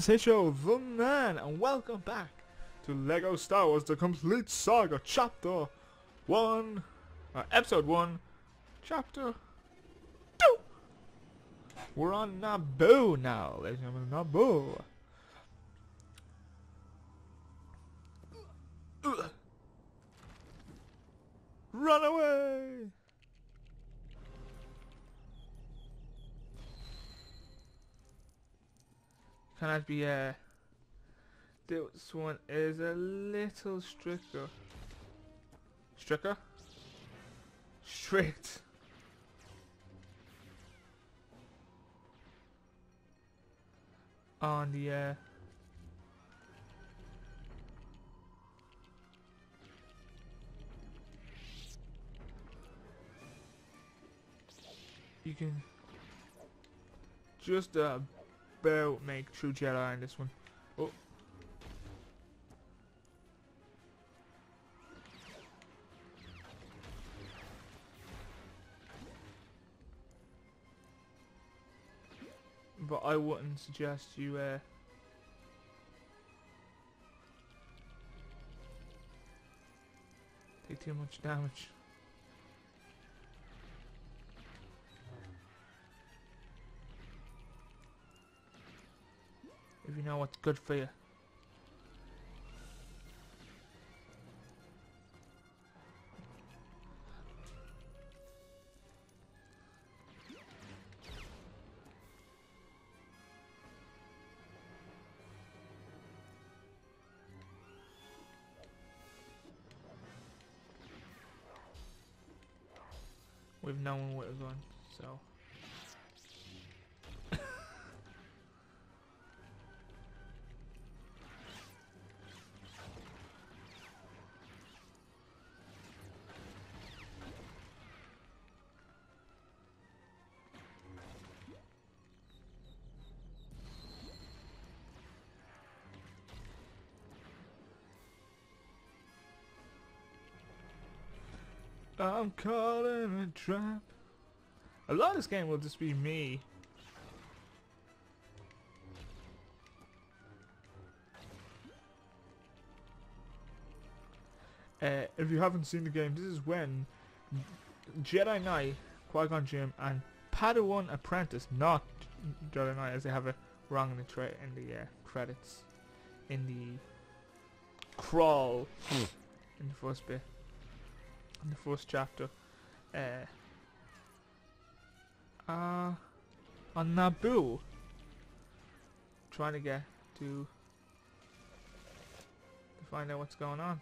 Dennis Hitcho, the man, and welcome back to LEGO Star Wars The Complete Saga Chapter 1, uh, Episode 1, Chapter 2. We're on Naboo now, ladies and gentlemen, Naboo. Run away! Cannot be uh this one is a little stricter. Stricter? Strict. On the uh You can just uh about make true Jedi in this one. Oh. But I wouldn't suggest you uh take too much damage. What's good for you. We've known where we're going, so... I'm caught in a trap. A lot of this game will just be me. Uh, if you haven't seen the game, this is when Jedi Knight, Qui-Gon Jinn, and Padawan Apprentice, not Jedi Knight, as they have it wrong in the tra in the uh, credits, in the crawl, in the first bit in the first chapter. Uh, uh, on Naboo, trying to get to to find out what's going on.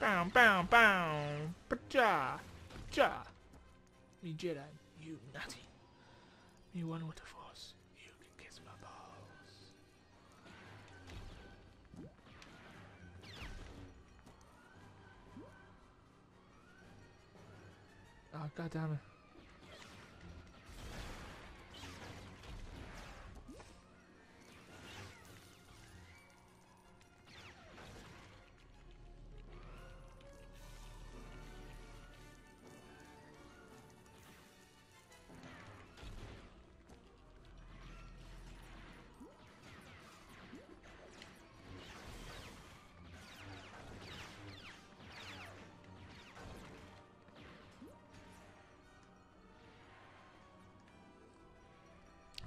Bow, bow, bow, pa-ja, ja. Me Jedi, you nothing. Me one with the Force, you can kiss my balls. Ah, oh, God damn it.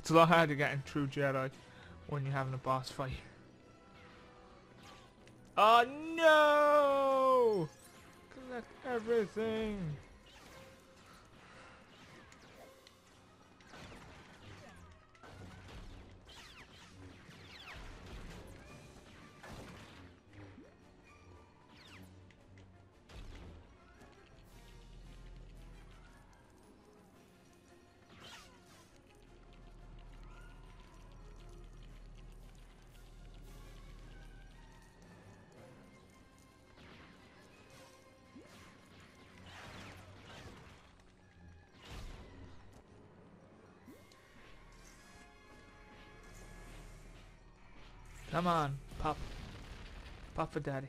It's a lot harder getting through Jedi when you're having a boss fight. Oh no! Collect everything! Come on, pop. Pop for daddy.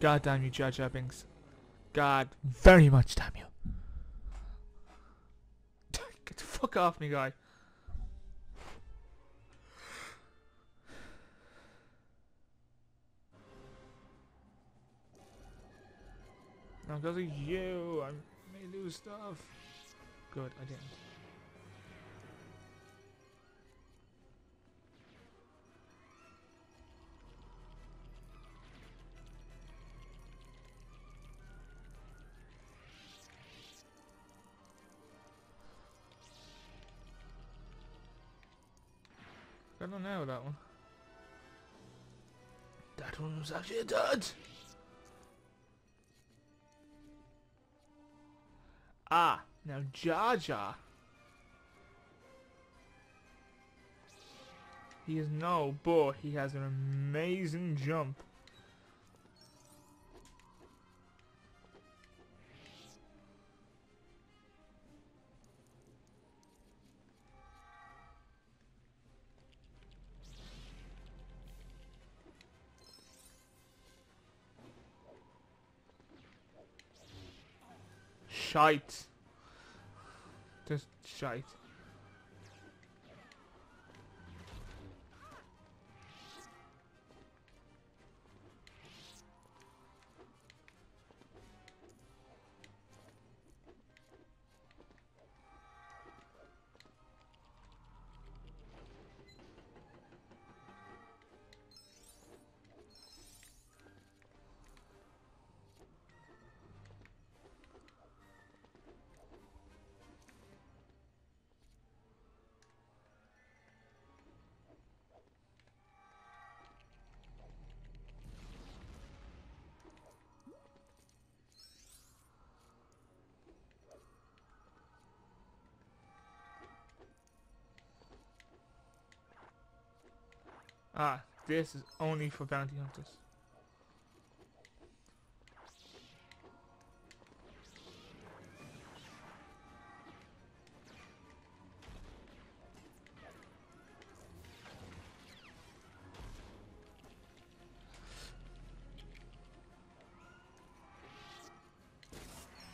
God damn you, Jar Jar Binks. God very much damn you. Get the fuck off me, guy. Now, because of you, I may lose stuff. Good, I didn't. I don't know that one. That one was actually a dud. Ah, now Jar Jar. He is no, but he has an amazing jump. Shite. Just shite. Ah, this is only for bounty hunters.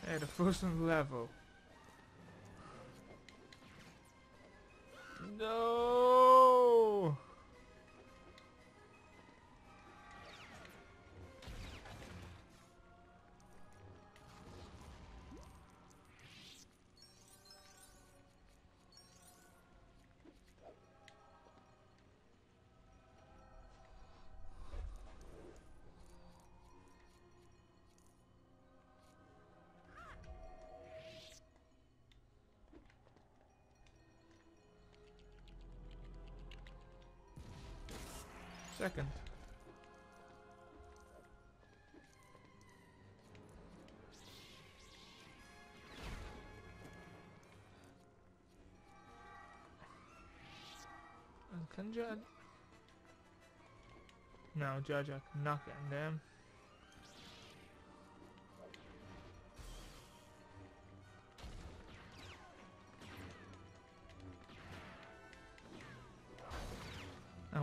Hey, the first level. Second. And can Jar... No, Jar Jar not getting them.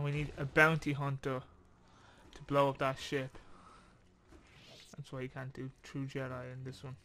And we need a bounty hunter to blow up that ship. That's why you can't do True Jedi in this one.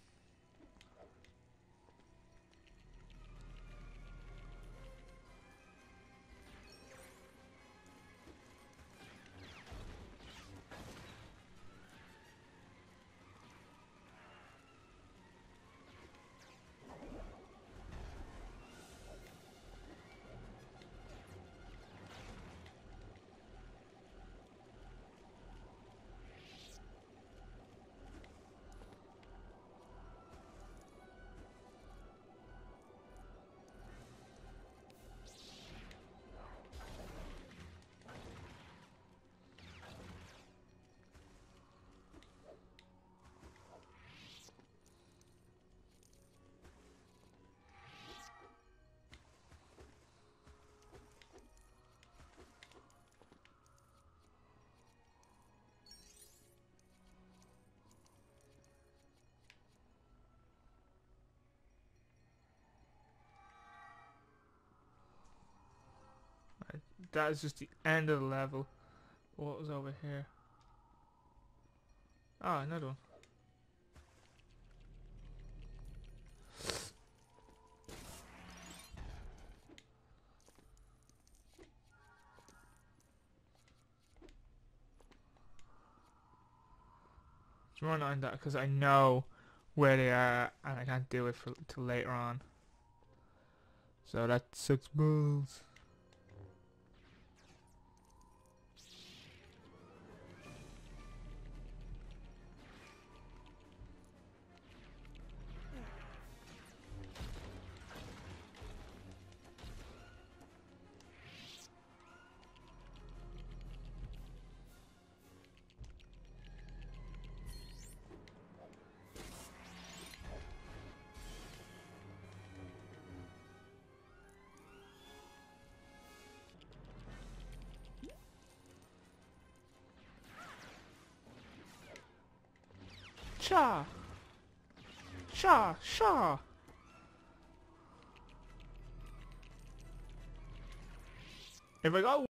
That is just the end of the level. What was over here? Ah, another one. It's more annoying that because I know where they are and I can't do it for till later on. So that sucks balls. Shaw! Shaw! Shaw! If I got